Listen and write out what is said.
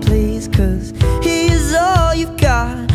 please Cause he's all you've got.